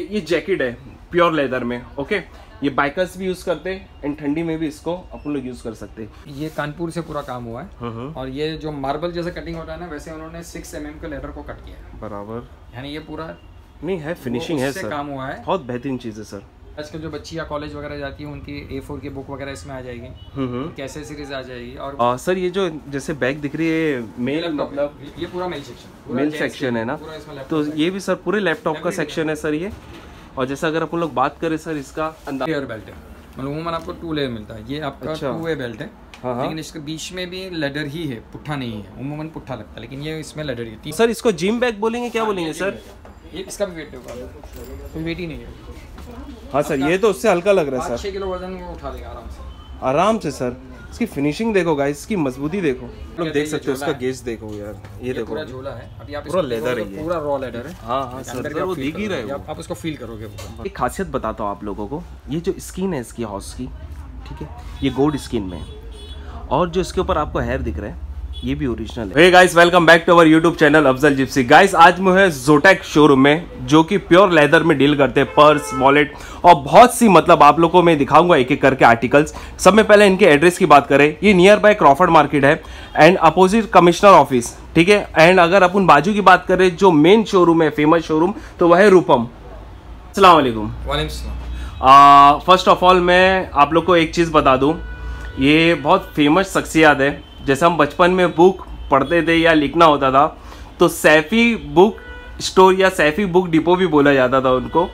ये जैकेट है pure leather में ओके ये बाइकर्स भी यूज़ करते हैं एंड ठंडी में भी इसको अपन लोग यूज़ कर सकते हैं। ये कानपुर से पूरा काम हुआ है। हम्म, और ये जो मार्बल जैसे कटिंग होता है ना वैसे उन्होंने सिक्स एम के लेदर को कट किया है। बराबर। यानी ये पूरा नहीं है फिनिशिंग है सर काम हुआ है। बहुत बेहतरीन चीज़ है सर आजकल जो बच्चियाँ कॉलेज वगैरह जाती है उनकी ए फोर की बुक वगैरह इसमें आ जाएगी। हम्म हम्म। कैसे सीरीज़ आ जाएगी? और आ, सर ये जो जैसे बैग दिख रही है मेल मतलब ये पूरा मेल सेक्शन मेल सेक्शन है ना? तो ये भी सर पूरे लैपटॉप का सेक्शन है सर ये। और जैसे अगर अपन लोग बात करें सर इसका अंदाज लेयर बेल्ट है। मतलब आपको टू लेयर मिलता है। ये आपका अच्छा। टू वे बेल्ट है। हाँ हाँ। लेकिन इसके बीच में भी लेडर ही है पुट्ठा नहीं है। उमूमन पुट्ठा लगता है लेकिन ये इसमें लेडर ही है। सर इसको जिम बैग बोलेंगे क्या बोलेंगे सर? ये इसका भी वेट होगा वेट ही नहीं है। हाँ सर ये तो उससे हल्का लग रहा है सर। छः किलो वज़न वो उठा देगा आराम से। आराम से सर। इसकी फिनिशिंग देखो गाइस इसकी मजबूती देखो। लोग देख सकते हो इसका गेज देखो यार ये ये देखो। पूरा झोला है। अभी आप पूरा देखोगे है पूरा रॉ लेदर है। हाँ हाँ सर वो दिख ही रहा है। आप उसको फील करोगे एक खासियत बताता हूँ आप लोगों को ये जो स्किन है इसकी हॉर्स की ठीक है? ये गोल्ड स्किन में है। और जो इसके ऊपर आपको हेयर दिख रहा है ये भी ओरिजिनल है। Guys welcome back to our YouTube channel Afzal Gypsy guys आज मैं है जोटेक शोरूम में जो कि प्योर लेदर में डील करते हैं पर्स वॉलेट और बहुत सी मतलब आप लोगों को मैं दिखाऊँगा एक एक करके आर्टिकल्स सब में पहले इनके एड्रेस की बात करें। ये नियर बाय क्रॉफर्ड मार्केट है एंड अपोजिट कमिश्नर ऑफ़िस ठीक है? एंड अगर अपन बाजू की बात करें जो मेन शोरूम है फ़ेमस शोरूम तो वह है रूपम अस्सलाम वालेकुम वालेकुम सलाम। फ़र्स्ट ऑफ़ ऑल मैं आप लोग को एक चीज़ बता दूँ। ये बहुत फ़ेमस शख्सियात है। जैसे हम बचपन में बुक पढ़ते थे या लिखना होता था तो सैफी बुक स्टोर या सैफी बुक डिपो भी बोला जाता था उनको।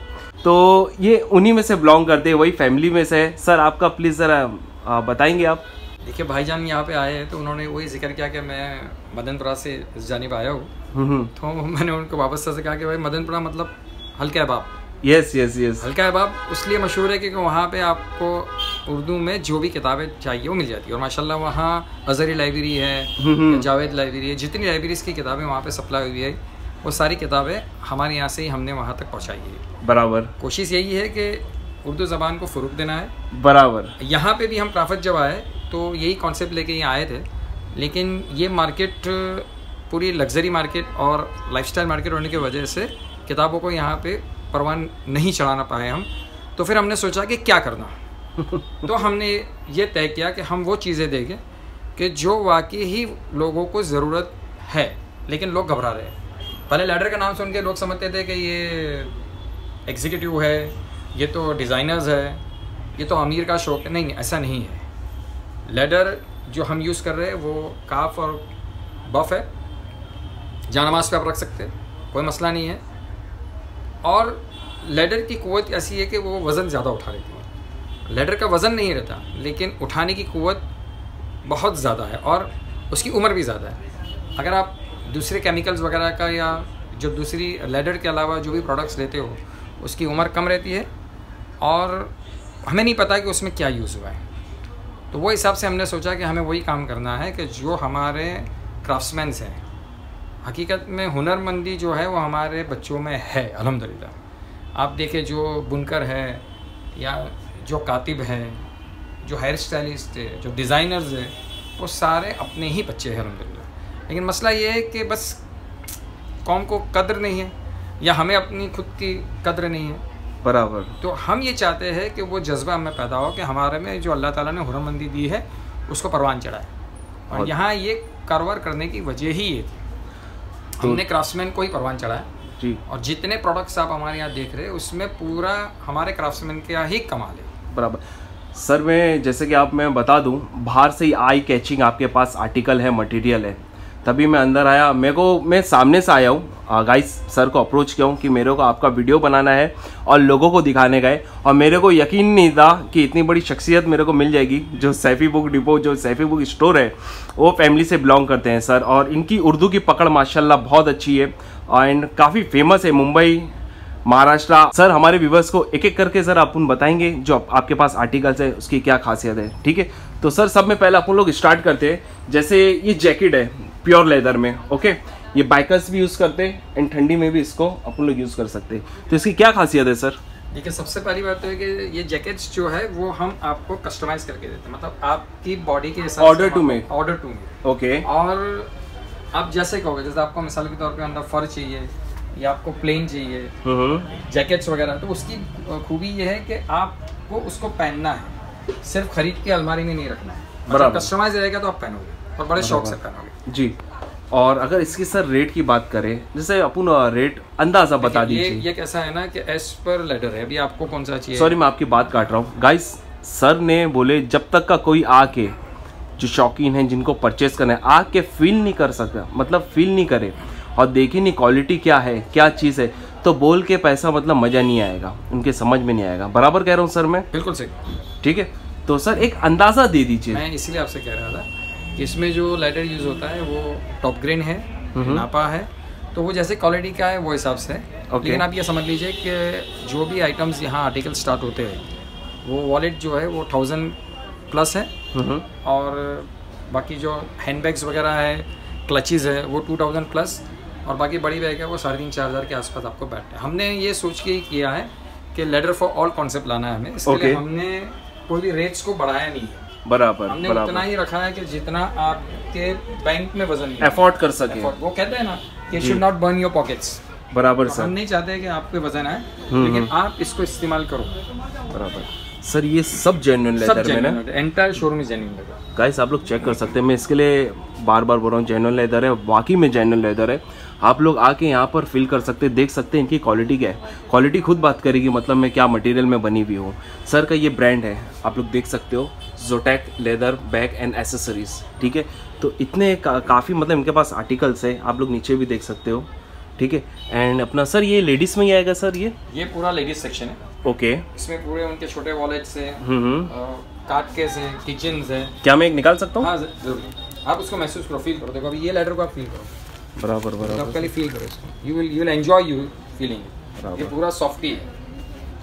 तो ये उन्हीं में से बिलोंग करते हैं वही फैमिली में से। है सर आपका प्लीज़ ज़रा बताएँगे आप? देखिए भाईजान यहाँ पे आए हैं तो उन्होंने वही ज़िक्र किया कि मैं मदनपुरा से इस जानिब आया हूँ। हम्म, हम्म। तो मैंने उनको वापस से कहा कि भाई मदनपुरा मतलब हल्का है अहबाब यस यस यस हल्का अहबाब इसलिए मशहूर है क्योंकि वहाँ पे आपको उर्दू में जो भी किताबें चाहिए वो मिल जाती है। और माशाल्लाह वहाँ अजहरी लाइब्रेरी है जावेद लाइब्रेरी है जितनी लाइब्रेरीज की किताबें वहाँ पे सप्लाई हुई है वो सारी किताबें हमारे यहाँ से ही हमने वहाँ तक पहुँचाई है। बराबर। कोशिश यही है कि उर्दू ज़बान को फ़रोग देना है। बराबर। यहाँ पर भी हम प्राफत जब आए तो यही कॉन्सेप्ट लेके यहाँ आए थे। लेकिन ये मार्केट पूरी लग्जरी मार्केट और लाइफस्टाइल मार्केट होने की वजह से किताबों को यहाँ पे परवान नहीं चढ़ाना पाए हम तो फिर हमने सोचा कि क्या करना। तो हमने ये तय किया कि हम वो चीज़ें देंगे कि जो वाकई ही लोगों को ज़रूरत है लेकिन लोग घबरा रहे हैं। पहले लैडर का नाम सुन के लोग समझते थे कि ये एग्जीक्यूटिव है ये तो डिज़ाइनर्स है ये तो अमीर का शौक है। नहीं नहीं ऐसा नहीं है। लेडर जो हम यूज़ कर रहे हैं वो काफ और बफ है। जानमाज पे आप रख सकते हैं कोई मसला नहीं है। और लेडर की कुवत ऐसी है कि वो वज़न ज़्यादा उठा लेती है। लेडर का वज़न नहीं रहता, लेकिन उठाने की कुवत बहुत ज़्यादा है और उसकी उम्र भी ज़्यादा है। अगर आप दूसरे केमिकल्स वगैरह का या जो दूसरी लेडर के अलावा जो भी प्रोडक्ट्स लेते हो, उसकी उम्र कम रहती है और हमें नहीं पता कि उसमें क्या यूज़ हुआ है। तो वो हिसाब से हमने सोचा कि हमें वही काम करना है कि जो हमारे क्राफ्ट्समैन्स हैं हकीकत में हुनरमंदी जो है वो हमारे बच्चों में है अलहमदिल्ला आप देखें जो बुनकर है या जो कातिब है जो हेयर स्टाइलिस्ट है जो डिज़ाइनर्स है वो सारे अपने ही बच्चे हैं अल्हम्दुलिल्लाह। लेकिन मसला ये है कि बस कौम को कद्र नहीं है या हमें अपनी खुद की कदर नहीं है। बराबर। तो हम ये चाहते हैं कि वो जज्बा हमें पैदा हो कि हमारे में जो अल्लाह ताला ने हुरमंदी दी है उसको परवान चढ़ाए। और और- यहाँ ये कारोबार करने की वजह ही ये थी। हमने क्राफ्टमैन को ही परवान चढ़ाया। जी। और जितने प्रोडक्ट्स आप हमारे यहाँ देख रहे हैं उसमें पूरा हमारे क्राफ्ट के यहाँ ही कमाल है। बराबर। सर मैं जैसे कि आप मैं बता दूँ बाहर से ही आई कैचिंग आपके पास आर्टिकल है मटेरियल है। तभी मैं अंदर आया। मेरे को मैं सामने से आया हूँ। गाइस सर को अप्रोच किया हूँ कि मेरे को आपका वीडियो बनाना है और लोगों को दिखाने का है। और मेरे को यकीन नहीं था कि इतनी बड़ी शख्सियत मेरे को मिल जाएगी। जो सैफी बुक डिपो जो सैफी बुक स्टोर है, वो फैमिली से बिलोंग करते हैं सर और इनकी उर्दू की पकड़, माशाल्लाह, बहुत अच्छी है। एंड काफ़ी फ़ेमस है मुंबई, महाराष्ट्र। सर हमारे व्यूवर्स को एक एक करके सर अपन बताएँगे जो आपके पास आर्टिकल्स है, उसकी क्या खासियत है, ठीक है? तो सर सब में पहले अपन लोग स्टार्ट करते हैं। जैसे ये जैकेट है प्योर लेदर में ओके ये बाइकर्स भी यूज़ करते हैं एंड ठंडी में भी इसको अपन लोग यूज़ कर सकते हैं। तो इसकी क्या खासियत है सर? देखिए सबसे पहली बात तो है कि ये जैकेट्स जो है वो हम आपको कस्टमाइज करके देते हैं। मतलब आपकी बॉडी के हिसाब Order to make. Order to make okay और आप जैसे कहोगे जैसे आपको मिसाल के तौर पे अंदर फर चाहिए या आपको प्लेन चाहिए हम्म। जैकेट्स वगैरह तो उसकी खूबी ये है कि आपको उसको पहनना है। सिर्फ़ खरीद के अलमारी में नहीं रखना है। बराबर। कस्टमाइज रहेगा तो आप पहनोगे और बड़े शौक से पहनोगे। जी। और अगर इसकी सर रेट की बात करें जैसे अपन रेट अंदाज़ा बता दीजिए। ये कैसा है ना कि एस पर लेटर है। अभी आपको कौन सा चाहिए? सॉरी मैं आपकी बात काट रहा हूँ। गाइस सर ने बोले जब तक का कोई आके जो शौकीन है जिनको परचेस करना है आके फील नहीं कर सकता। मतलब फील नहीं करे। और देखी नहीं क्वालिटी क्या है क्या चीज़ है। तो बोल के पैसा मतलब मज़ा नहीं आएगा उनके समझ में नहीं आएगा। बराबर कह रहा हूँ सर मैं? बिल्कुल सही। ठीक है? तो सर एक अंदाज़ा दे दीजिए। मैं इसलिए आपसे कह रहा था कि इसमें जो लेटर यूज़ होता है वो टॉप ग्रेन है नापा है। तो वो जैसे क्वालिटी का है वो हिसाब से Okay. लेकिन आप ये समझ लीजिए कि जो भी आइटम्स यहाँ आर्टिकल स्टार्ट होते हैं वो वॉलेट जो है वो थाउज़ेंड प्लस है। हम्म और बाकी जो हैंडबैग्स वगैरह है क्लचेज़ है वो टू थाउज़ेंड प्लस और बाकी बड़ी बैग है वो साढ़े तीन चार हज़ार के आसपास आपको बैठे हमने ये सोच के ही किया है कि लेटर फॉर ऑल कॉन्सेप्ट लाना है हमें। इसके लिए हमने कोई रेट्स को बढ़ाया नहीं है। बराबर हमने उतना बराबर ही रखा है कि जितना आपके बैंक में वज़न अफोर्ड कर सके। वो कहते हैं ना कि should not burn your pockets बराबर सर हम नहीं चाहते कि आपके वज़न आए हम्म, लेकिन आप इसको इस्तेमाल करो। बराबर। सर ये सब जेन्युइन सब लेदर में ना? एंटायर शोरूम इज़ जेन्युइन लगा गाइस आप लोग चेक कर सकते हैं। मैं इसके लिए बार बार बोल रहा हूँ जेन्युइन लेदर है वाकई में जेन्युइन लेदर है। आप लोग आके यहाँ पर फील कर सकते देख सकते हैं इनकी क्वालिटी क्या है। क्वालिटी खुद बात करेगी मतलब मैं क्या मटेरियल में बनी हुई हूँ। सर का ये ब्रांड है आप लोग देख सकते हो जोटैक लेदर बैग एंड एसेसरीज ठीक है? तो इतने का, काफ़ी मतलब इनके पास आर्टिकल्स है आप लोग नीचे भी देख सकते हो ठीक है? एंड अपना सर ये लेडीज़ में ही आएगा सर ये? ये पूरा लेडीज़ सेक्शन है। Okay okay. इसमें पूरे उनके छोटे वॉलेट्स हैं केस हैं किचन है। क्या मैं एक निकाल सकता हूँ? हाँ आप उसको महसूस करो फील करो। देखो अभी ये लेटर को आप फील करो। बराबर बराबर। आप पहले फील करो इसको you will you will enjoy you feeling ये पूरा सॉफ्टी है।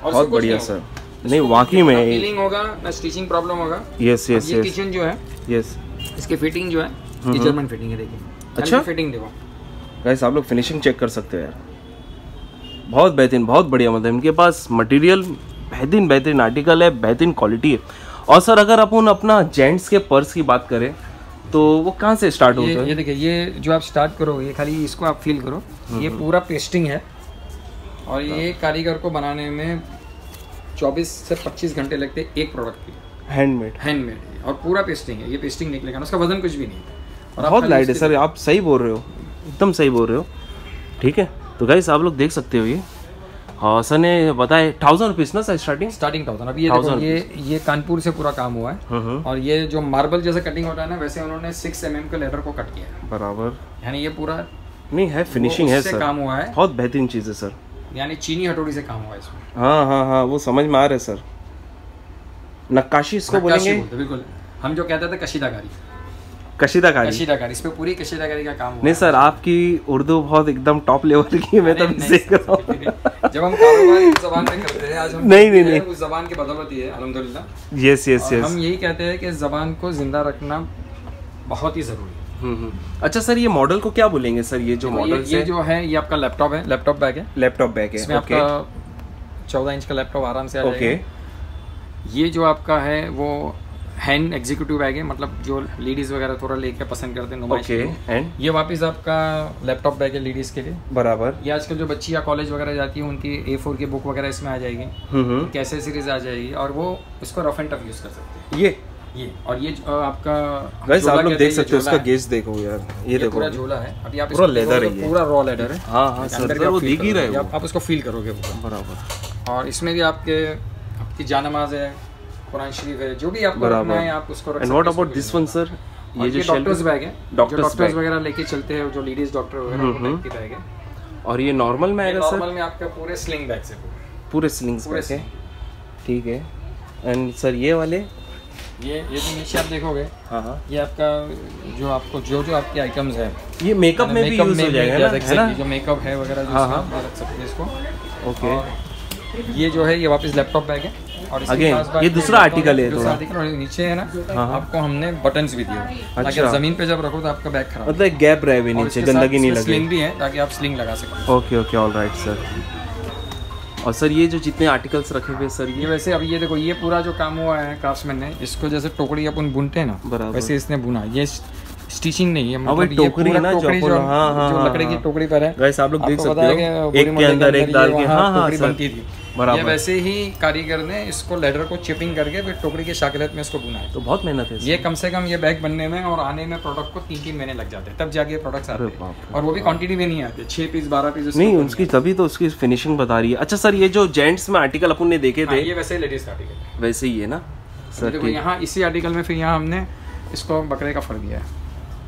और बहुत बढ़िया सर। नहीं वाकई में फीलिंग होगा ना स्टिचिंग प्रॉब्लम होगा यस यस ये किचन जो है यस इसकी फिटिंग जो है ये जर्मन फिटिंग है देखिए। अच्छा? फिटिंग देखो। गाइस आप लोग फिनिशिंग चेक कर सकते हो यार। बहुत बेहतरीन बहुत बढ़िया। मतलब इनके पास मटेरियल बेहतरीन बेहतरीन आर्टिकल है बेहतरीन क्वालिटी है। और सर अगर अपन अपना जेंट्स के पर्स की बात करें तो वो कहाँ से स्टार्ट होता है? ये देखिए ये जो आप स्टार्ट करो ये खाली इसको आप फील करो। ये पूरा पेस्टिंग है। और ये कारीगर को बनाने में 24 से 25 घंटे लगते हैं एक प्रोडक्ट की हैंडमेड हैंडमेड और पूरा पेस्टिंग है। ये पेस्टिंग निकलेगा ना उसका वज़न कुछ भी नहीं है और बहुत लाइट है सर आप सही बोल रहे हो। एकदम सही बोल रहे हो। ठीक है? तो गाइस आप लोग देख सकते हो ये। हाँ सर ने बताया थाउज़ेंड रुपीज़ ना सर स्टार्टिंग स्टार्टिंग थाउज़ेंड अभी ये देखो ये ये कानपुर से पूरा काम हुआ है। हम्म हम्म, और ये जो मार्बल जैसे कटिंग होता है ना वैसे उन्होंने सिक्स एम के लेटर को कट किया है। बराबर। यानी ये पूरा नहीं है फिनिशिंग है सर। काम हुआ है। बहुत बेहतरीन चीज़ है सर। यानी चीनी हथौड़ी से काम हुआ है इसमें। हाँ हाँ हाँ वो समझ में आ रहा है सर। नक्काशी इसको बोलेंगे? बिल्कुल। हम जो कहते थे कशीदाकारी। कशीदाकारी। कशीदाकारी इस पे पूरी कशीदाकारी का काम हुआ। नहीं सर आपकी उर्दू बहुत एकदम टॉप लेवल की है मैं तो नहीं, नहीं, सीख रहा हूँ। जब हम जबान में करते हैं आज हम नहीं, नहीं, नहीं। उस जबान की बदौलत ही है अल्हम्दुलिल्लाह। यस यस यस हम यही कहते हैं कि जबान को ज़िंदा रखना बहुत ही ज़रूरी है। अच्छा सर ये मॉडल को क्या बोलेंगे सर? ये जो मॉडल ये, ये जो है ये आपका लैपटॉप है लैपटॉप बैग है। लैपटॉप बैग इसमें है ओके आपका चौदह इंच का लैपटॉप आराम से आ ओके जाएगा। ये जो आपका है वो हैंड एग्जीक्यूटिव बैग है मतलब जो लेडीज़ वगैरह थोड़ा लेके पसंद करते हैं ओके एंड ये वापस आपका लैपटॉप बैग है लेडीज़ के लिए। बराबर। ये आजकल जो बच्ची या कॉलेज वगैरह जाती है उनकी ए फोर की बुक वगैरह इसमें आ जाएगी। हम्म हम्म। कैसे सीरीज़ आ जाएगी और वो इसको रफ एंड टफ यूज़ कर सकते हैं। ये? ये और ये आपका गाइस आप लोग देख सकते हो है। गेज देखो यार ये देखो पूरा झोला है। अभी आप पूरा देखोगे है पूरा रॉ लेदर है। हाँ हाँ सर वो दिख ही रहा है। आप, उसको फील करोगे। बराबर। और इसमें भी आपके आपकी जानमाज है कुरान शरीफ है जो भी आपको रखना है आप उसको रख and what about this one sir और ये जो डॉक्टर्स बैग है डॉक्टर्स। वगैरह लेके चलते हैं जो लेडीज़ डॉक्टर वगैरह हम्म, वो हम्म। बैग है। और ये नॉर्मल में आएगा सर नॉर्मल में आपका पूरे स्लिंग बैग से पूरे। पूरे स्लिंग्स बैग है। ठीक है। एंड सर ये वाले? ये ये जो नीचे आप देखोगे हाँ हाँ। ये आपका जो आपको जो जो आपकी आइटम्स है। ये मेकअप में भी यूज़ हो जाएगा ना? है ना? जो मेकअप है वगैरह जो हाँ, हाँ। आप रख सकते हैं इसको। ओके ये जो है ये वापस लैपटॉप बैग है। और बाकी ये दूसरा article है थोड़ा। नीचे है ना हाँ, हाँ। आपको हमने बटन्स भी दिए। अच्छा। ज़मीन पे जब रखो तो आपका बैग खराब मतलब गैप रहे भी नीचे गंदगी नहीं लगे। स्लिंग भी है ताकि आप स्लिंग लगा सकें okay okay all right sir और सर ये जो जितने आर्टिकल्स रखे हुए सर ये वैसे अब ये देखो ये पूरा जो काम हुआ है क्राफ्ट्समैन ने इसको जैसे टोकरी अपन बुनते हैं ना वैसे इसने बुना। ये स्टिचिंग नहीं है हाँ, मतलब ये टोकरी ना, टोकरी जो, हाँ, हाँ, जो लकड़ी की। टोकरी पर है। आप लोग देख सकते हो, एक के अंदर एक डाल के, हाँ, हाँ, बनती थी। बराबर। वैसे ही कारीगर ने इसको लेडर को चिपिंग करके फिर टोकरी की शाकलत में इसको बुना है तो बहुत मेहनत है ये कम से कम ये बैग बनने में और आने में प्रोडक्ट को तीन तीन महीने लग जाते हैं। तब जाके प्रोडक्ट्स आते हैं। और वो भी क्वांटिटी में नहीं आते। छह पीस बारह पीस नहीं उसकी तभी तो उसकी फिनिशिंग बता रही है। अच्छा सर ये जो जेंट्स में आर्टिकल अपन ने देखे थे। ये वैसे लेडीज़ का आर्टिकल वैसे ही है ना? सर यहाँ इसी आर्टिकल में फिर यहाँ हमने इसको बकरे का फर दिया है।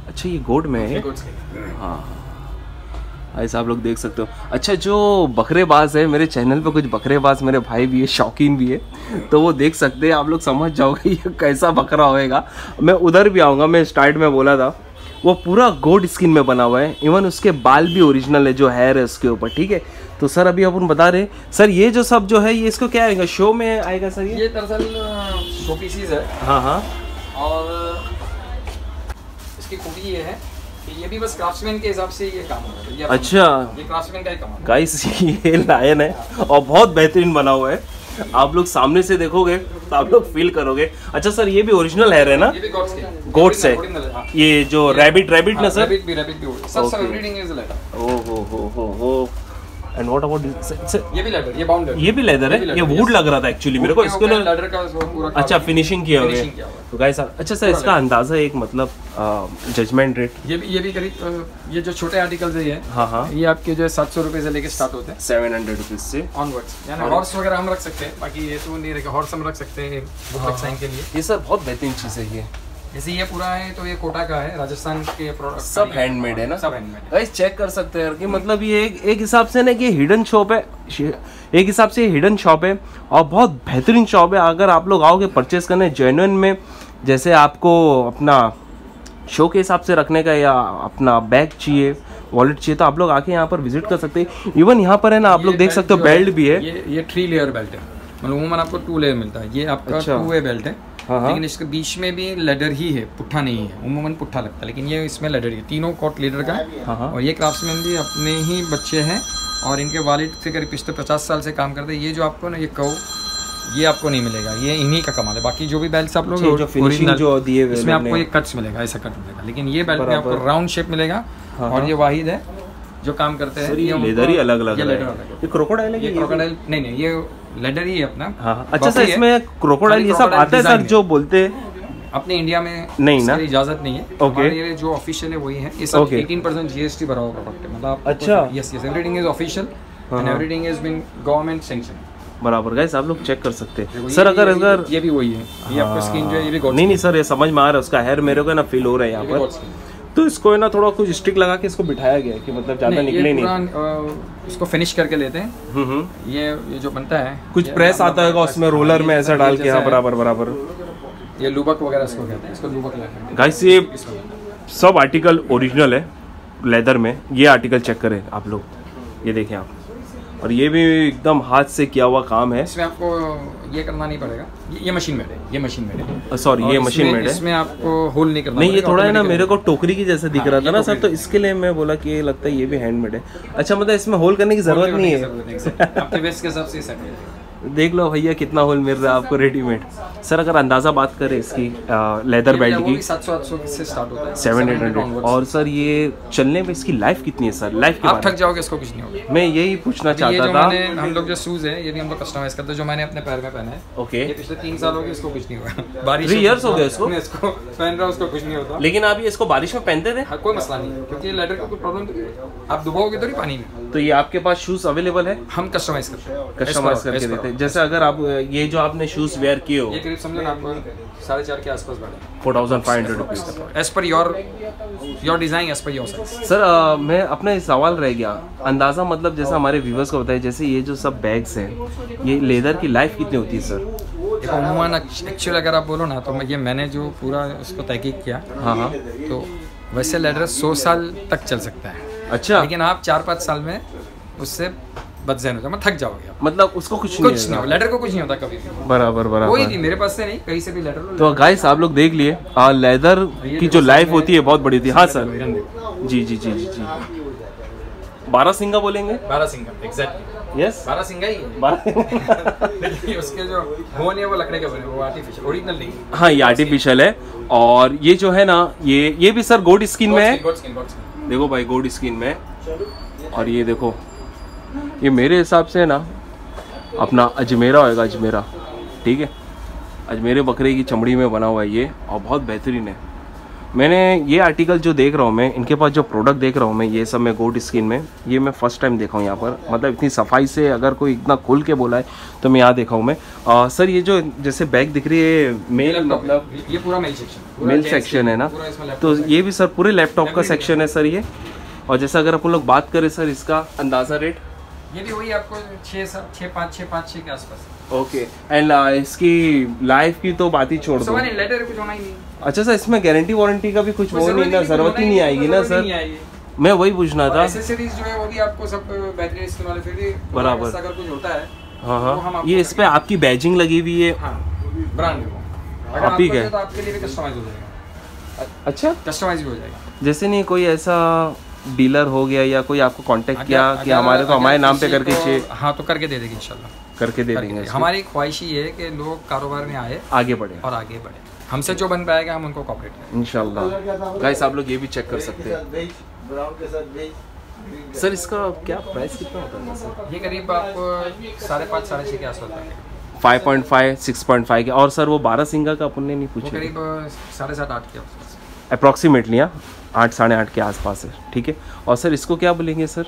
अच्छा ये गोड में है? हाँ। ऐसा आप लोग देख सकते हो। अच्छा जो बकरेबाज है मेरे चैनल पे कुछ बकरेबाज मेरे भाई भी है शौकीन भी है तो वो देख सकते हैं आप लोग समझ जाओगे ये कैसा बकरा होएगा। मैं उधर भी आऊँगा मैं स्टार्ट में बोला था वो पूरा गोड स्किन में बना हुआ है इवन उसके बाल भी ओरिजिनल है जो हेयर है उसके ऊपर ठीक है? तो सर अभी अपन बता रहे हैं। सर ये जो सब जो है ये इसको क्या आएगा? शो में आएगा सर ये? ये दरअसल शो पीसीज है। हाँ हाँ। और इसकी खूबी ये है। ये भी बस क्राफ्ट्समैन के हिसाब से ये काम हो रहा है। ये अच्छा। ये क्राफ्ट्समैन का ही काम है गाइस ये लायन है और बहुत बेहतरीन बना हुआ है। आप लोग सामने से देखोगे तो आप लोग फील करोगे। अच्छा सर ये भी ओरिजिनल है ना? गोट्स है। है, हाँ। ये जो रैबिट रैबिट ना सर? रैबिट भी रैबिट भी हो सब सब एवरीथिंग इज़ ओ हो हो हो हो। एंड व्हाट अबाउट ये भी लेदर ये बाउंडर ये भी लेदर है? ये वुड लग रहा था एक्चुअली मेरे को इसके लेदर का पूरा अच्छा फिनिशिंग किया हुआ है है। तो गाइस अच्छा सर इसका अंदाज़ा एक मतलब जजमेंट रेट ये भी ये भी करीब ये जो छोटे आर्टिकल्स है ये हाँ हाँ। ये आपके जो है सात सौ रुपये से लेके स्टार्ट होते हैं। सेवन हंड्रेड रुपीज़ से। ऑनवर्ड्स यानी हॉर्स वगैरह हम रख सकते हैं बाकी ये तो नहीं रहेगा हॉर्स हम रख सकते हैं बुक साइन के लिए। ये सर बहुत बेहतरीन चीज़ है ये। जैसे ये पूरा है तो ये कोटा का है राजस्थान के प्रोडक्ट सब हैंडमेड है ना? सब हैंडमेड गाइस चेक कर सकते हैं कि मतलब ये एक एक हिसाब से ना कि हिडन शॉप है एक हिसाब से हिडन शॉप है और बहुत बेहतरीन शॉप है। अगर आप लोग आओगे परचेस करने जेन्युइन में जैसे आपको अपना शो के हिसाब से रखने का या अपना बैग चाहिए वॉलेट चाहिए तो आप लोग आके यहाँ पर विज़िट कर सकते हैं। इवन यहाँ पर है ना आप लोग देख सकते हो बेल्ट भी है। ये ये थ्री लेयर बेल्ट है। मतलब उमूमन आपको टू लेयर मिलता है। ये आपका। टू वे बेल्ट हाँ। लेकिन इसके बीच में भी लेडर ही है पुट्ठा नहीं है उमूमन पुट्ठा लगता है लेकिन ये इसमें लेडर ही है। तीनों कॉट लीडर का है। हाँ, हाँ। और ये क्राफ्ट्समैन भी अपने ही बच्चे हैं और इनके वालिद से करीब पिछले पचास साल से काम करते हैं। ये जो आपको ना ये कहो ये आपको नहीं मिलेगा ये इन्हीं का कमाल है। बाकी जो भी बेल्ट आप लोग जो दिए इसमें आपको। ये कट्स मिलेगा ऐसा कट मिलेगा। लेकिन ये बेल्ट में आपको राउंड शेप मिलेगा हाँ, और हाँ। ये वाहिद है। जो काम करते हैं ये लेदर ही अलग अलग ये है। लेदर है। ये क्रोकोडाइल है ये क्रोकोडाइल नहीं नहीं ये लेडर ही है अपना। हाँ हाँ। अच्छा सर इसमें क्रोकोडाइल ये सब आता है सर जो बोलते हैं अपने इंडिया में नहीं ना? इजाज़त नहीं है। Okay Okay. ये जो ऑफिशियल है वही है। ये सब Okay. 18 परसेंट जीएसटी भरा हुआ प्रोडक्ट है मतलब अच्छा। Yes yes everything is official and everything is been government sanction बराबर। गाइस आप लोग चेक कर सकते हैं। सर अगर अगर ये भी वही है। ये आपका स्किन जो है ये भी नहीं नहीं सर ये समझ में आ रहा है उसका हेयर मेरे को ना फील हो रहा है यहाँ पर। तो इसको है ना थोड़ा कुछ स्टिक लगा के इसको बिठाया गया कि मतलब ज़्यादा निकले नहीं। इसको फिनिश करके लेते हैं। हम्म हम्म। ये ये जो बनता है कुछ प्रेस आता है उसमें रोलर में ऐसा डाल के हाँ। बराबर बराबर। ये लुबक वगैरह इसको कहते हैं इसको लुबक है गाइस ये सब आर्टिकल ओरिजिनल है लेदर में। ये आर्टिकल चेक करें आप लोग। ये देखें आप। और ये भी एकदम हाथ से किया हुआ काम है। इसमें आपको ये करना नहीं पड़ेगा। ये, मशीन मेड है ये मशीन मेड है। सॉरी ये मशीन मेड है। इसमें आपको होल नहीं करना नहीं ये थोड़ा है ना मेरे को टोकरी की जैसे दिख हाँ, रहा था ना सर तो इसके लिए मैं बोला कि ये लगता है ये भी हैंडमेड है। अच्छा मतलब इसमें होल करने की ज़रूरत नहीं है। देख लो भैया कितना होल मिल रहा है आपको रेडीमेड सर अगर अंदाज़ा बात करें इसकी लेदर बेल्ट की सात सौ आठ सौ से स्टार्ट होता है सेवन एट हंड्रेड और सर ये चलने में इसकी लाइफ कितनी है सर? लाइफ आप थक जाओगे इसको कुछ नहीं होगा। मैं यही पूछना चाहता था। हम लोग जो शूज़ है ये भी हम लोग कस्टमाइज करते हैं जो मैंने अपने पैर में पहना है। ओके पिछले तीन साल हो गए इसको कुछ नहीं हुआ बारिश है, years हो। गए इसको? इसको पहन रहा उसको कुछ नहीं होता। लेकिन आप ये इसको बारिश में पहनते थे? हाँ, कोई मसला नहीं है क्योंकि लेडर का कोई प्रॉब्लम तो आप डुबाओगे तो नहीं पानी में। तो ये आपके पास शूज़ अवेलेबल है? हम कस्टमाइज करते हैं। कस्टमाइज करके देते हैं। जैसे अगर आप ये जो आपने शूज़ वेयर किए हो करीब समझो आपको साढ़े चार के आसपास बैठे। Four thousand five hundred rupees. As per your your design as per your size sir मैं अपना सवाल रह गया। अंदाज़ा मतलब जैसा हमारे व्यूवर्स को बताया जैसे ये जो सब बैग्स हैं ये लेदर की लाइफ कितनी होती है सर देखो अमूमन एक्चुअल अगर आप बोलो ना तो मैं- ये मैंने जो पूरा उसको तहकीक किया हाँ हाँ। तो वैसे लेडर सौ साल तक चल सकता है। अच्छा। लेकिन आप चार पाँच साल में उससे बदजहन हो जाओगे थक जाओगे आप। मतलब उसको कुछ नहीं कुछ नहीं है लेडर को कुछ नहीं होता कभी भी। बराबर कोई बराबर भी मेरे पास से नहीं कहीं से भी लेटर तो गाइस आप लोग देख लिए लेदर की जो लाइफ होती है बहुत बड़ी होती है। हाँ सर जी जी जी जी जी। बारह सिंगा बोलेंगे? बारह सिंगल एग्जैक्टली यस बारह सिंगा ही है। बारह उसके जो होन है वो लकड़े के बने वो आर्टिफिशियल ओरिजिनल नहीं हाँ। ये आर्टिफिशियल है। और ये जो है ना ये ये भी सर गोल्ड स्किन में है? देखो भाई गोल्ड स्किन में और ये देखो ये मेरे हिसाब से ना अपना अजमेरा होएगा अजमेरा। ठीक है? अजमेरे बकरे की चमड़ी में बना हुआ है ये और बहुत बेहतरीन है। मैंने ये आर्टिकल जो देख रहा हूँ मैं इनके पास जो प्रोडक्ट देख रहा हूँ मैं ये सब मैं गोल्ड स्किन में ये मैं फ़र्स्ट टाइम देखा हूँ यहाँ पर। मतलब इतनी सफ़ाई से अगर कोई इतना खुल के बोला है तो मैं यहाँ देखा हूँ मैं। आ, सर ये जो जैसे बैग दिख रही है मेल मतलब ये पूरा मेल सेक्शन मेल सेक्शन है ना? तो ये भी सर पूरे लैपटॉप का सेक्शन है। सर ये। और जैसे अगर अपन लोग बात करें सर इसका अंदाज़ा रेट ये भी वही आपको छः सात छः पाँच छः पाँच छः के आसपास। ओके एंड इसकी लाइफ की तो बात ही छोड़ दो। लेटर कुछ होना ही नहीं। अच्छा सर इसमें गारंटी वारंटी का भी कुछ वो नहीं ना ज़रूरत ही नहीं आएगी ना सर? मैं वही पूछना था। एसेसरीज जो है वो भी आपको सब बेहतरीन स्किन वाले फिर भी बराबर। अगर कुछ होता है हाँ हाँ। ये इस पे आपकी बैजिंग लगी हुई है। हाँ ब्रांड आप ही। चाहिए तो आपके लिए भी कस्टमाइज हो जाएगा। अच्छा। कस्टमाइज हो जाएगा। जैसे नहीं कोई ऐसा डीलर हो गया या कोई आपको कांटेक्ट किया कि हमारे को हमारे नाम पे करके चाहिए हाँ तो करके दे देंगे इंशाल्लाह। करके दे देंगे। हमारी ख्वाहिश ही है कि लोग कारोबार में आए आगे बढ़े। और आगे बढ़े। हमसे जो बन पाएगा हम उनको कॉपरेट करें इंशाल्लाह। गाइस आप लोग ये भी चेक कर सकते हैं। सर इसका क्या प्राइस कितना होता है? सर ये करीब आपको साढ़े पाँच साढ़े छः के आसपास पड़ेगा 5.5 6.5 के और सर वो बारह सिंगा का अपन ने नहीं पूछा। करीब साढ़े सात आठ के अप्रॉक्सीमेटली हाँ। आठ साढ़े आठ के आसपास है ठीक है? और सर इसको क्या बोलेंगे सर?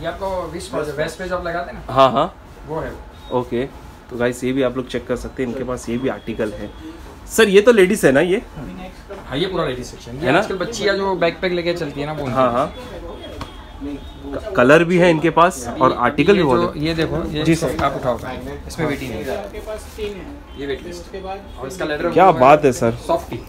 ये आपको वेस्ट पे जब लगाते हैं ना? हाँ हाँ। वो है वो। ओके तो गाइस ये भी आप लोग चेक कर सकते हैं इनके पास ये भी आर्टिकल है। सर ये तो लेडीज़ है ना ये? हाँ ये पूरा लेडीज़ सेक्शन है। ना? आजकल बच्चियाँ जो बैग पैक लेके चलती है ना वो हाँ हाँ। कलर भी है इनके पास और आर्टिकल भी बहुत ये देखो ये जी सर। आप उठाओ। इसमें वेटिंग है। ये वेट लिस्ट और इसका लेटर क्या बात है सर सॉफ्टी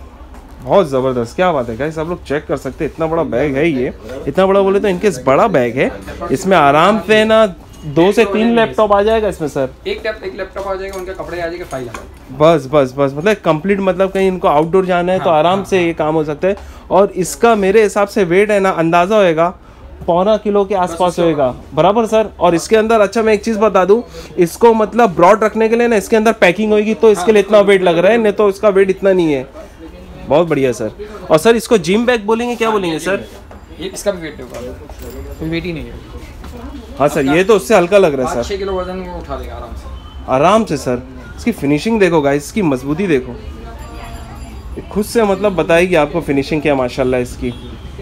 बहुत ज़बरदस्त। क्या बात है गाइस आप लोग चेक कर सकते हैं। इतना बड़ा बैग है ये। इतना बड़ा बोले तो इनके बड़ा बैग है। इसमें आराम से ना दो से तीन लैपटॉप आ जाएगा इसमें सर एक एक लैपटॉप आ जाएगा उनके कपड़े आ जाएँगे फ़ाइल बस बस बस। मतलब कंप्लीट मतलब कहीं इनको आउटडोर जाना है तो हाँ, आराम हाँ, से ये काम हो सकता है। और इसका मेरे हिसाब से वेट है ना अंदाज़ा होएगा पौना किलो के आसपास होएगा। बराबर सर और इसके अंदर अच्छा मैं एक चीज़ बता दूँ इसको मतलब ब्रॉड रखने के लिए ना इसके अंदर पैकिंग होगी तो इसके लिए इतना वेट लग रहा है नहीं तो इसका वेट इतना नहीं है। बहुत बढ़िया सर। और सर इसको जिम बैग बोलेंगे क्या बोलेंगे सर? ये इसका भी वेट होगा। वेट ही नहीं है। हाँ सर ये तो उससे हल्का लग रहा है सर। छः किलो वज़न वो उठा देगा आराम से। आराम से सर। इसकी फिनिशिंग देखो गाइस इसकी मजबूती देखो। खुद से मतलब बताएगी आपको फिनिशिंग क्या माशाल्लाह इसकी।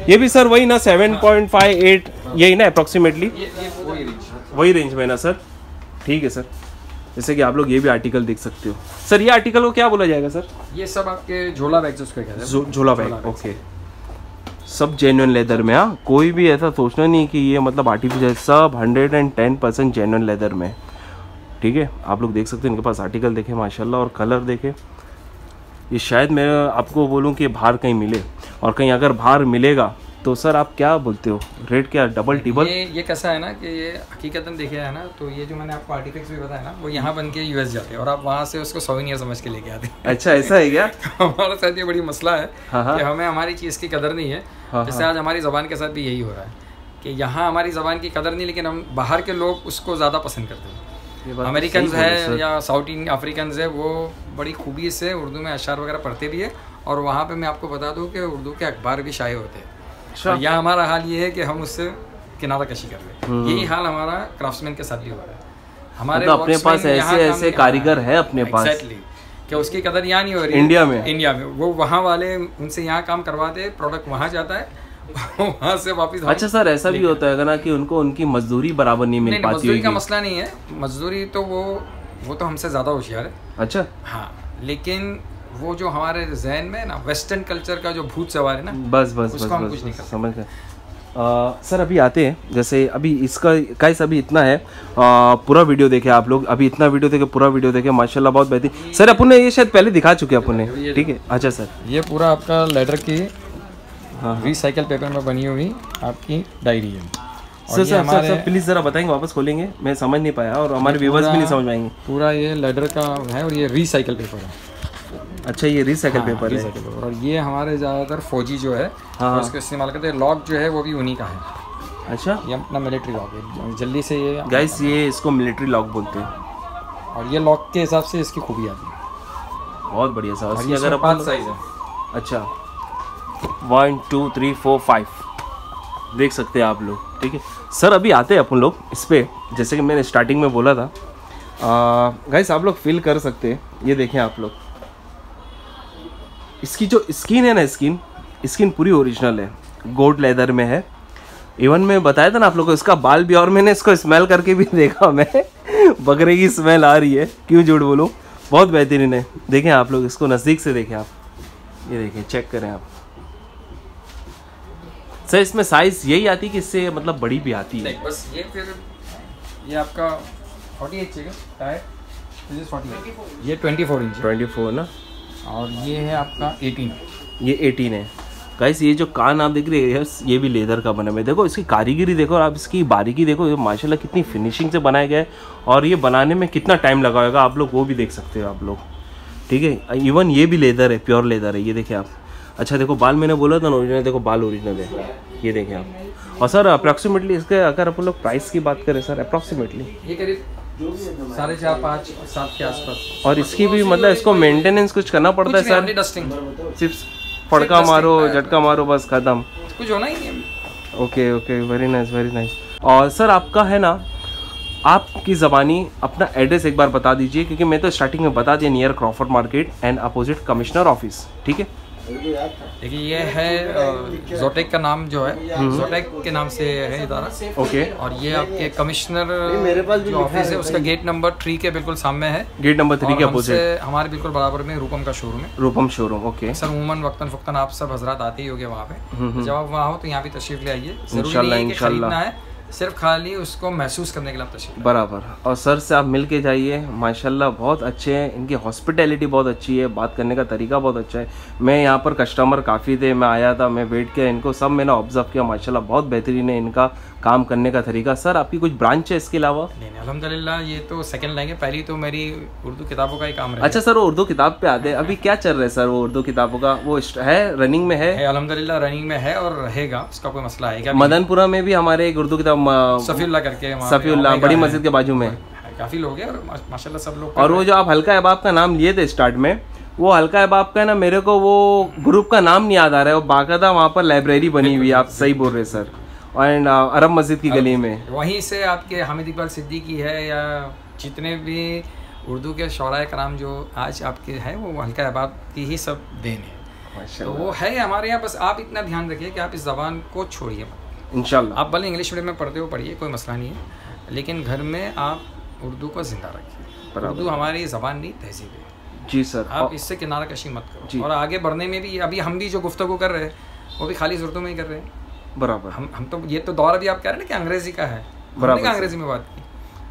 ये भी सर वही ना 7.58 यही ना अप्रोक्सीमेटली ये ये वही रेंज वही रेंज में ना सर? ठीक है सर। जैसे कि आप लोग ये भी आर्टिकल देख सकते हो। सर ये आर्टिकल को क्या बोला जाएगा सर ये सब आपके झोला बैग कहते हैं? झोला बैग ओके सब जेन्युइन लेदर में हाँ? कोई भी ऐसा सोचना नहीं कि ये मतलब आर्टिफिशियल सब hundred and ten percent genuine leather में। ठीक है? आप लोग देख सकते हैं इनके पास आर्टिकल देखें माशाल्लाह और कलर देखे। ये शायद मैं आपको बोलूँ कि बाहर कहीं मिले और कहीं अगर बाहर मिलेगा तो सर आप क्या बोलते हो? रेट क्या डबल टिबल ये ये कैसा है ना कि ये हकीकतन देखिए है ना तो ये जो मैंने आपको आर्टिफिक्स भी बताया ना वो यहाँ बन के यूएस जाते हैं और आप वहाँ से उसको सोविनियर समझ के लेके आते हैं। अच्छा ऐसा है क्या? हमारे साथ ये बड़ी मसला है हाँ, हाँ। कि हमें हमारी चीज़ की कदर नहीं है। हाँ, जैसे आज हमारी ज़बान के साथ भी यही हो रहा है कि यहाँ हमारी ज़बान की कदर नहीं लेकिन हम बाहर के लोग उसको ज़्यादा पसंद करते हैं। तो अमेरिकन है या साउथ इंडियन अफ्रीकन है वो बड़ी खूबी से उर्दू में अशार वगैरह पढ़ते भी है और वहाँ पे मैं आपको बता दूँ कि उर्दू के अखबार भी शाये होते हैं। अच्छा। यहाँ हमारा हाल ये है कि हम उससे किनारा कशी कर रहे हम्म। हैं यही हाल हमारा क्राफ्ट्समैन के साथ भी हो रहा है। हमारे मतलब अपने पास ऐसे ऐसे कारीगर है अपने पास। Exactly. कि उसकी कदर यहाँ नहीं हो रही। इंडिया में? इंडिया में। वो वहाँ वाले उनसे यहाँ काम करवाते प्रोडक्ट वहाँ जाता है वहाँ से वापस अच्छा सर ऐसा भी होता है ना कि उनको उनकी मजदूरी बराबर नहीं मिल नहीं, पाती मजदूरी का मसला नहीं है। मजदूरी तो वो वो तो हमसे ज़्यादा होशियार है। अच्छा। हाँ लेकिन वो जो हमारे जहन में ना वेस्टर्न कल्चर का जो भूत सवार है ना बस बस बस उसको हम बस, कुछ बस कर समझ गए। सर अभी आते हैं। जैसे अभी इसका गाइस अभी इतना है। आ, पूरा वीडियो देखे आप लोग। अभी इतना वीडियो देखे पूरा वीडियो देखे। माशाल्लाह बहुत बेहतरीन। सर अपन ने ये शायद पहले दिखा चुके हैं अपन। ने ठीक है? अच्छा सर। ये पूरा आपका लेटर की हाँ रिसाइकल पेपर में बनी हुई आपकी डायरी है। Sir sir sir sir please ज़रा बताएँगे वापस खोलेंगे। मैं समझ नहीं पाया और हमारे व्यूवर्स भी नहीं समझ पाएँगे पूरा ये लेटर का है और ये रिसाइकल पेपर है। अच्छा ये रिसाइकल हाँ, पेपर है। रिसाइकल पेपर और ये हमारे ज़्यादातर फौजी जो है हाँ, वो इसको इस्तेमाल करते हैं। लॉक जो है वो भी उन्हीं का है। अच्छा। ये अपना मिलिट्री लॉक है। जल्दी से ये गाइस ये इसको मिलिट्री लॉक बोलते हैं। और ये लॉक के हिसाब से इसकी खूबी आती है। बहुत बढ़िया सर। इसकी ये अगर अगर पाँच साइज़ है। अच्छा। One two three four five देख सकते हैं आप लोग ठीक है? सर अभी आते हैं अपन लोग इस पर जैसे कि मैंने स्टार्टिंग में बोला था। गाइस आप लोग फील कर सकते हैं। ये देखें आप लोग। इसकी जो स्किन है ना स्किन स्किन पूरी ओरिजिनल है। गोल्ड लेदर में है। इवन मैं बताया था ना आप लोगों को इसका बाल भी और मैंने इसको स्मेल करके भी देखा मैं बकरे की स्मेल आ रही है। क्यों झूठ बोलूँ? बहुत बेहतरीन है। देखें आप लोग इसको नज़दीक से देखें आप। ये देखें चेक करें आप। सर इसमें साइज़ यही आती है कि इससे मतलब बड़ी भी आती है? बस ये फिर ये आपका 48 इंच है टायर? दिस इज़ 48 ये 24 इंच है। ट्वेंटी फोर ना? और ये है आपका 18 ये एटीन है। गाइस ये जो कान आप देख रहे हैं ये भी लेदर का बना हुआ है। देखो इसकी कारीगरी देखो और आप इसकी बारीकी देखो। ये माशाल्लाह कितनी फिनिशिंग से बनाया गया है और ये बनाने में कितना टाइम लगा होगा आप लोग वो भी देख सकते हो आप लोग। ठीक है? इवन ये भी लेदर है प्योर लेदर है ये देखें आप। अच्छा देखो बाल मैंने बोला था ना ओरिजिनल देखो बाल ओरिजिनल है। ये देखें आप। और सर अप्रॉक्सीमेटली इसके अगर आप लोग प्राइस की बात करें सर अप्रॉक्सीमेटली ये करीब साढ़े चार पाँच सात के आसपास। और इसकी भी मतलब इसको मेंटेनेंस कुछ करना पड़ता है सर? डस्टिंग सिर्फ़ फड़का मारो झटका मारो बस खत्म। कुछ होना ही नहीं okay okay very nice very nice और सर आपका है ना आपकी ज़बानी अपना एड्रेस एक बार बता दीजिए क्योंकि मैं तो स्टार्टिंग में बता दिया near Crawford market and opposite commissioner office ठीक है? देखिए ये है जोटेक का नाम जो है जोटेक के नाम से है इदारा ओके। और ये आपके कमिश्नर मेरे पास जो ऑफ़िस है। उसका गेट नंबर थ्री के बिल्कुल सामने है। गेट नंबर थ्री के अपोजिट हमारे बिल्कुल बराबर में रूपम का शोरूम है। रूपम शोरूम ओके। सर उमन वक्तन फक्तन आप सब हजरात आते ही होंगे वहाँ पे। तो जब आप वहाँ हो तो यहाँ भी तशरीफ़ ले आइए। ज़रूरी है खरीदना है। सिर्फ़ खाली उसको महसूस करने के लिए आप तशरीफ़ बराबर। और सर से आप मिल के जाइए। माशाल्लाह बहुत अच्छे हैं। इनकी हॉस्पिटैलिटी बहुत अच्छी है। बात करने का तरीका बहुत अच्छा है। मैं यहाँ पर कस्टमर काफ़ी थे। मैं आया था मैं वेट किया इनको। सब मैंने ऑब्ज़र्व किया। माशाल्लाह बहुत बेहतरीन है इनका काम करने का तरीका। सर आपकी कुछ ब्रांच है इसके अलावा? नहीं नहीं अल्हम्दुलिल्लाह ये तो सेकंड लाइन है। पहली तो मेरी उर्दू किताबों का ही काम अच्छा सर वो उर्दू किताब पे आते हैं। अभी क्या चल रहा है सर वो उर्दू किताबों का? वो है रनिंग में है? अल्हम्दुलिल्लाह रनिंग में है और रहेगा। उसका कोई मसला है क्या? मदनपुरा में भी हमारे एक उर्दू किताब म- करके बड़ी मस्जिद के बाजू में। काफ़ी लोग हैं और माशाल्लाह सब लोग और वो जो आप हल्का अहबाब का नाम लिए थे स्टार्ट में वो हल्का अहबाब का ना मेरे को वो ग्रुप का नाम नहीं याद आ रहा है वो बाकायदा वहाँ पर लाइब्रेरी बनी हुई है आप सही बोल रहे सर। एंड अरब मस्जिद की गली में। वहीं से आपके हामिद इकबाल सिद्दीकी है या जितने भी उर्दू के शौराय कराम जो आज आपके हैं वो हल्का अहबाब की ही सब देन है। तो वो है हमारे यहाँ बस आप इतना ध्यान रखिए कि आप इस ज़बान को छोड़िए मत। इंशाल्लाह। आप भले इंग्लिश मीडियम में पढ़ते हो पढ़िए कोई मसला नहीं है। लेकिन घर में आप उर्दू को ज़िंदा रखिए। उर्दू हमारी ज़बान नहीं तहजीब है। जी सर आप इससे किनारा कशी मत जी। करो और आगे बढ़ने में भी अभी हम भी जो गुफ्तु कर रहे हैं वो भी खाली उर्दू में ही कर रहे हैं। बराबर। हम हम तो ये तो दौर अभी आप कह रहे हैं ना कि अंग्रेज़ी का है। बराबर। अंग्रेज़ी में बात की।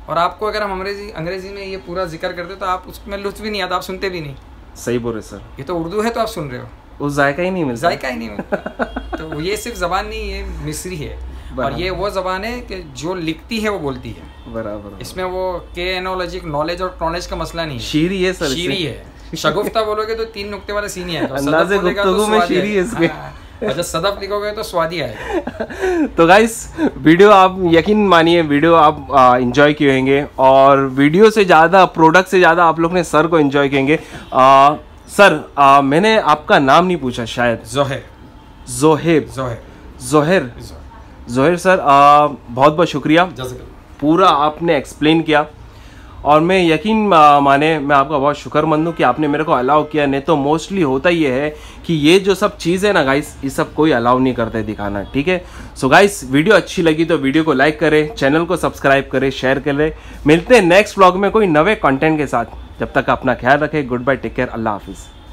और आपको अगर हम अंग्रेज़ी अंग्रेज़ी में ये पूरा ज़िक्र करते तो आप उसमें लुत्फ भी नहीं आता आप सुनते भी नहीं। सही बोल रहे सर। ये तो उर्दू है तो आप सुन रहे हो। उस जायका ही नहीं मिलता। जायका ही नहीं मिलता। तो ये सिर्फ़ जबान नहीं ये मिस्री है। और ये वो जबान है कि जो लिखती है वो बोलती है। बराबर इसमें वो के एनोलॉजिक नॉलेज और नॉलेज का मसला नहीं है। शीरी है सर शीरी है। शगुफ्ता बोलोगे तो तीन नुक्ते वाला सीन ही सदफ अंदाज़े तो गुफ्तगू में शीरी है इसके। हाँ, और जब सदफ लिखोगे तो स्वादी आएगा। तो गाइस वीडियो आप यकीन मानिए वीडियो आप इंजॉय किएँगे और वीडियो से ज़्यादा प्रोडक्ट से ज़्यादा आप लोग ने सर को इंजॉय किएँगे सर आ, मैंने आपका नाम नहीं पूछा शायद। जोहेर। जोहेब। जोहेर। जोहेर? जोहेर। सर आ, बहुत बहुत शुक्रिया। पूरा आपने एक्सप्लेन किया। और मैं यकीन माने मैं आपका बहुत शुक्रमंद हूँ कि आपने मेरे को अलाउ किया। नहीं तो मोस्टली होता ये है कि ये जो सब चीज़ है ना गाइस ये सब कोई अलाउ नहीं करते दिखाना ठीक है? सो गाइस वीडियो अच्छी लगी तो वीडियो को लाइक करें चैनल को सब्सक्राइब करें शेयर करें। मिलते हैं नेक्स्ट ब्लॉग में कोई नवे कंटेंट के साथ। जब तक अपना ख्याल रखें गुड बाय टेक केयर अल्लाह हाफिज़।